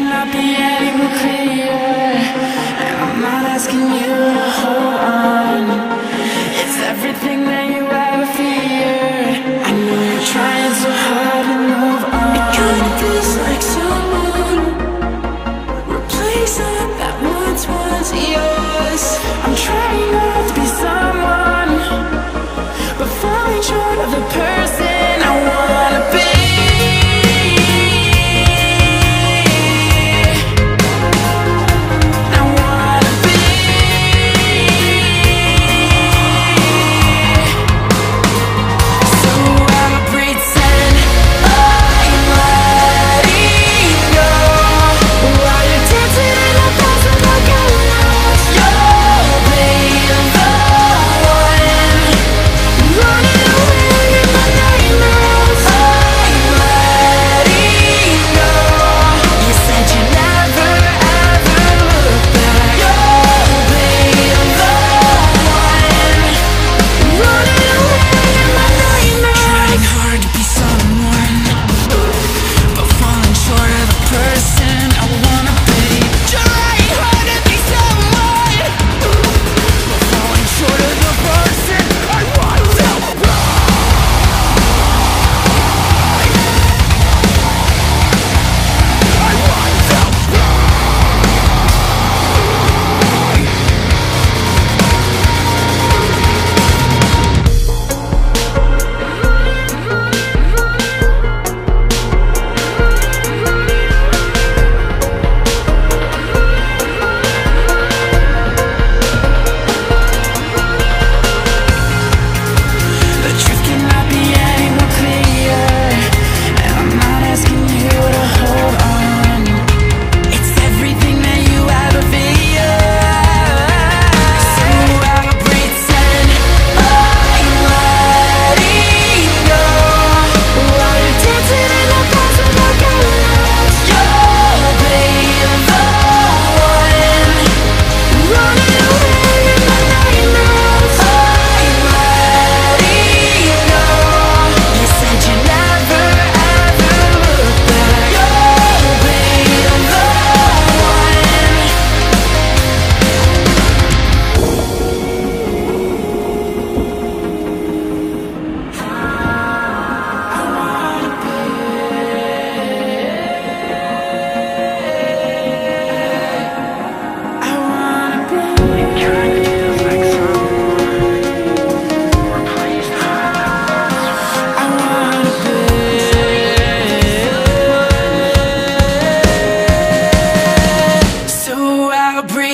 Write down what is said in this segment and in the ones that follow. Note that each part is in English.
not be any more clear. And I'm not asking you to hold on. It's everything that you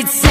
streets